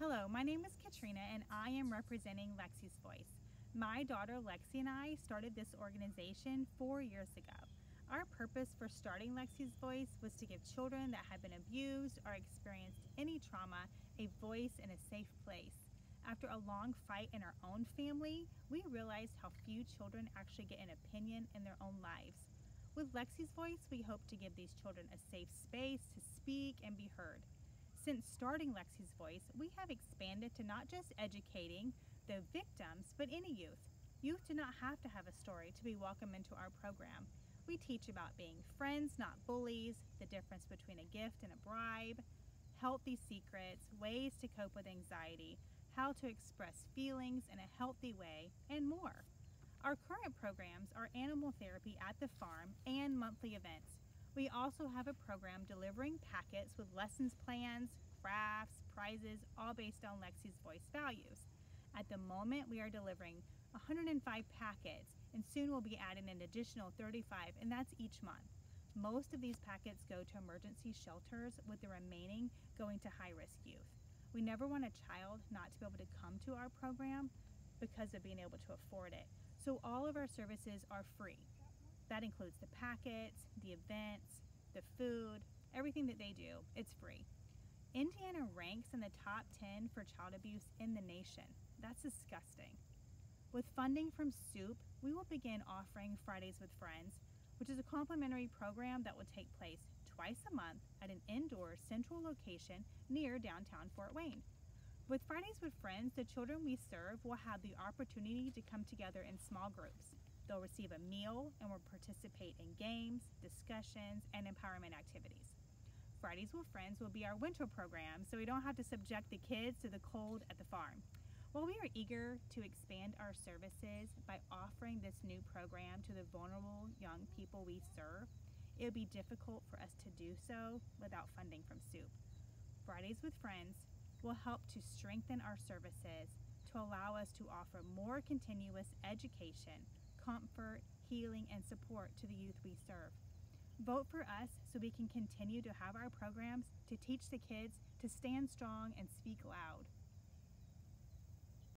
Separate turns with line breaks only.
Hello, my name is Katrina and I am representing Lexi's Voice. My daughter Lexi and I started this organization four years ago. Our purpose for starting Lexi's Voice was to give children that have been abused or experienced any trauma a voice in a safe place. After a long fight in our own family, we realized how few children actually get an opinion in their own lives. With Lexi's Voice, we hope to give these children a safe space to speak and be heard. Since starting Lexi's Voice, we have expanded to not just educating the victims, but any youth. Youth do not have to have a story to be welcome into our program. We teach about being friends, not bullies, the difference between a gift and a bribe, healthy secrets, ways to cope with anxiety, how to express feelings in a healthy way, and more. Our current programs are animal therapy at the farm and monthly events. We also have a program delivering packets with lessons plans, crafts, prizes, all based on Lexi's voice values. At the moment, we are delivering 105 packets and soon we'll be adding an additional 35 and that's each month. Most of these packets go to emergency shelters with the remaining going to high-risk youth. We never want a child not to be able to come to our program because of being able to afford it. So all of our services are free. That includes the packets, the events, the food, everything that they do, it's free. Indiana ranks in the top 10 for child abuse in the nation. That's disgusting. With funding from SOUP, we will begin offering Fridays with Friends, which is a complimentary program that will take place twice a month at an indoor central location near downtown Fort Wayne. With Fridays with Friends, the children we serve will have the opportunity to come together in small groups. They'll receive a meal and will participate in games, discussions, and empowerment activities. Fridays with Friends will be our winter program so we don't have to subject the kids to the cold at the farm. While we are eager to expand our services by offering this new program to the vulnerable young people we serve, it would be difficult for us to do so without funding from SOUP. Fridays with Friends will help to strengthen our services to allow us to offer more continuous education comfort, healing, and support to the youth we serve. Vote for us so we can continue to have our programs to teach the kids to stand strong and speak loud.